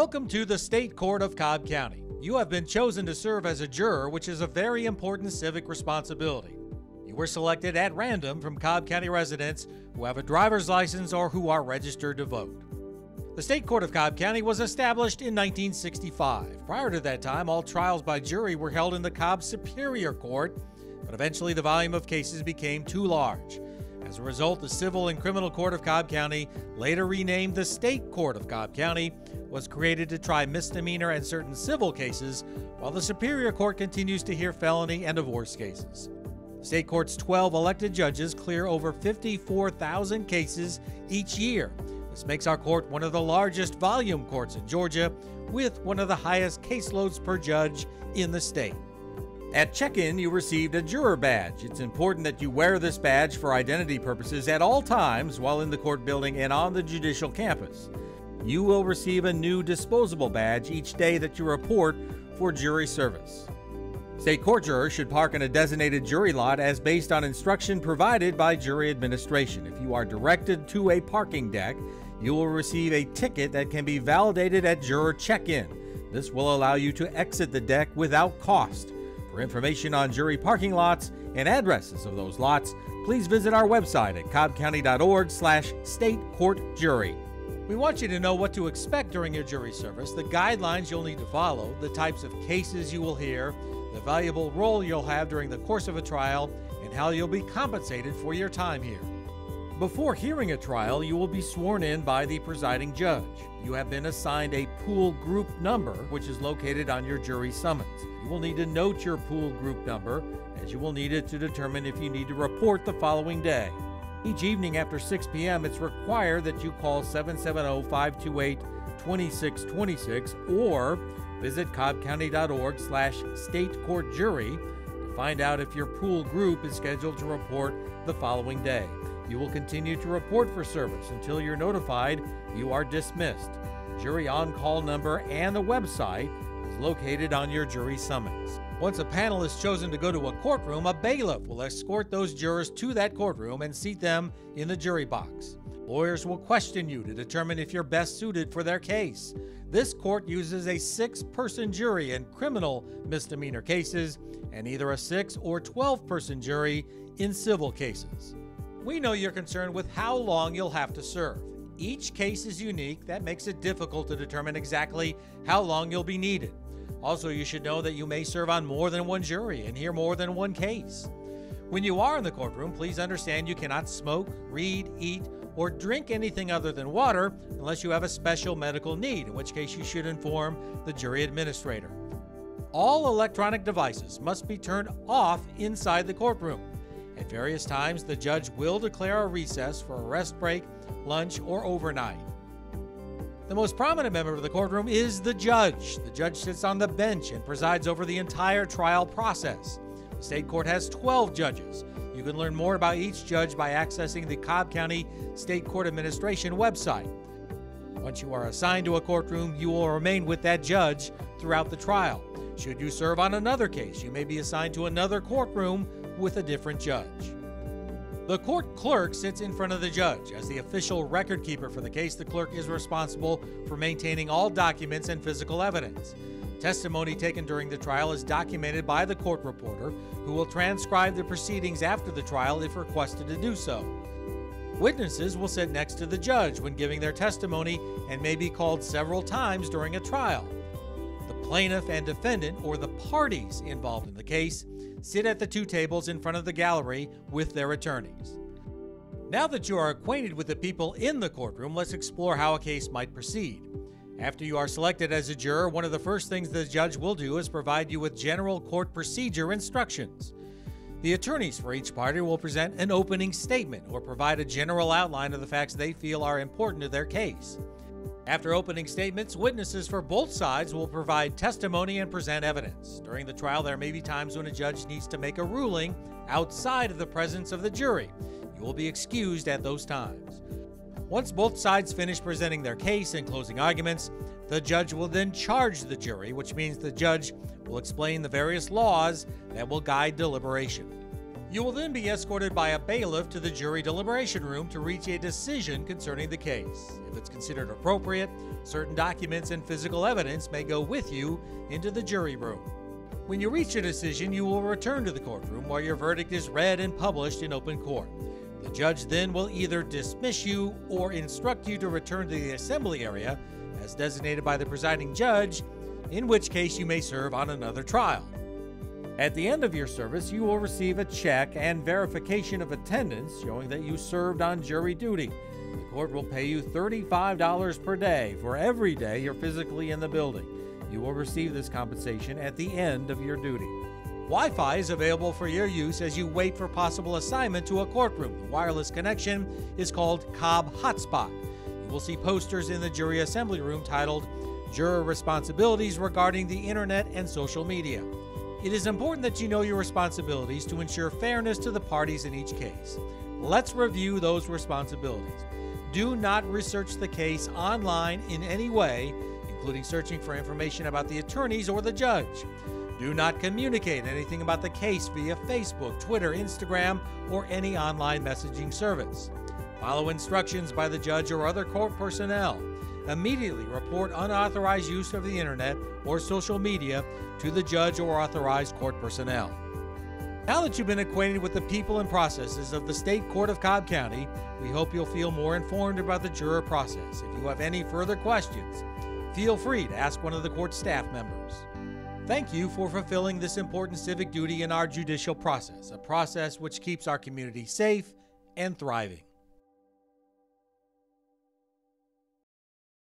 Welcome to the State Court of Cobb County. You have been chosen to serve as a juror, which is a very important civic responsibility. You were selected at random from Cobb County residents who have a driver's license or who are registered to vote. The State Court of Cobb County was established in 1965. Prior to that time, all trials by jury were held in the Cobb Superior Court, but eventually the volume of cases became too large. As a result, the Civil and Criminal Court of Cobb County, later renamed the State Court of Cobb County, was created to try misdemeanor and certain civil cases, while the Superior Court continues to hear felony and divorce cases. State Court's 12 elected judges clear over 54,000 cases each year. This makes our court one of the largest volume courts in Georgia, with one of the highest caseloads per judge in the state. At check in, you received a juror badge. It's important that you wear this badge for identity purposes at all times while in the court building and on the judicial campus. You will receive a new disposable badge each day that you report for jury service. State court jurors should park in a designated jury lot as based on instruction provided by jury administration. If you are directed to a parking deck, you will receive a ticket that can be validated at juror check in. This will allow you to exit the deck without cost. For information on jury parking lots and addresses of those lots, please visit our website at cobbcounty.org slash state court jury. We want you to know what to expect during your jury service, the guidelines you'll need to follow, the types of cases you will hear, the valuable role you'll have during the course of a trial, and how you'll be compensated for your time here. Before hearing a trial, you will be sworn in by the presiding judge. You have been assigned a pool group number, which is located on your jury summons. You will need to note your pool group number, as you will need it to determine if you need to report the following day. Each evening after 6 p.m., it's required that you call 770 528 2626 or visit cobbcounty.org slash state court jury to find out if your pool group is scheduled to report the following day. You will continue to report for service until you're notified you are dismissed. Jury on call number and the website is located on your jury summons. Once a panel is chosen to go to a courtroom, a bailiff will escort those jurors to that courtroom and seat them in the jury box. Lawyers will question you to determine if you're best suited for their case. This court uses a six person jury in criminal misdemeanor cases and either a six or 12 person jury in civil cases. We know you're concerned with how long you'll have to serve. Each case is unique, that makes it difficult to determine exactly how long you'll be needed. Also, you should know that you may serve on more than one jury and hear more than one case. When you are in the courtroom, please understand you cannot smoke, read, eat, or drink anything other than water unless you have a special medical need, in which case you should inform the jury administrator. All electronic devices must be turned off inside the courtroom. At various times, the judge will declare a recess for a rest break, lunch, or overnight. The most prominent member of the courtroom is the judge. The judge sits on the bench and presides over the entire trial process. The state court has 12 judges. You can learn more about each judge by accessing the Cobb County State Court Administration website. Once you are assigned to a courtroom, you will remain with that judge throughout the trial. Should you serve on another case, you may be assigned to another courtroom with a different judge. The court clerk sits in front of the judge. As the official record keeper for the case, the clerk is responsible for maintaining all documents and physical evidence. Testimony taken during the trial is documented by the court reporter, who will transcribe the proceedings after the trial if requested to do so. Witnesses will sit next to the judge when giving their testimony and may be called several times during a trial. Plaintiff and defendant, or the parties involved in the case, sit at the two tables in front of the gallery with their attorneys. Now that you are acquainted with the people in the courtroom, let's explore how a case might proceed. After you are selected as a juror, one of the first things the judge will do is provide you with general court procedure instructions. The attorneys for each party will present an opening statement or provide a general outline of the facts they feel are important to their case. After opening statements, witnesses for both sides will provide testimony and present evidence. During the trial, there may be times when a judge needs to make a ruling outside of the presence of the jury. You will be excused at those times. Once both sides finish presenting their case and closing arguments, the judge will then charge the jury, which means the judge will explain the various laws that will guide deliberation. You will then be escorted by a bailiff to the jury deliberation room to reach a decision concerning the case. If it's considered appropriate, certain documents and physical evidence may go with you into the jury room. When you reach a decision, you will return to the courtroom where your verdict is read and published in open court. The judge then will either dismiss you or instruct you to return to the assembly area as designated by the presiding judge, in which case you may serve on another trial. At the end of your service, you will receive a check and verification of attendance showing that you served on jury duty. The court will pay you $35 per day for every day you're physically in the building. You will receive this compensation at the end of your duty. Wi Fi is available for your use as you wait for possible assignment to a courtroom. The wireless connection is called Cobb Hotspot. You will see posters in the jury assembly room titled Juror Responsibilities Regarding the Internet and Social Media. It is important that you know your responsibilities to ensure fairness to the parties in each case. Let's review those responsibilities. Do not research the case online in any way, including searching for information about the attorneys or the judge. Do not communicate anything about the case via Facebook, Twitter, Instagram, or any online messaging service. Follow instructions by the judge or other court personnel. Immediately report unauthorized use of the internet or social media to the judge or authorized court personnel. Now that you've been acquainted with the people and processes of the State Court of Cobb County, we hope you'll feel more informed about the juror process. If you have any further questions, feel free to ask one of the court staff members. Thank you for fulfilling this important civic duty in our judicial process, a process which keeps our community safe and thriving.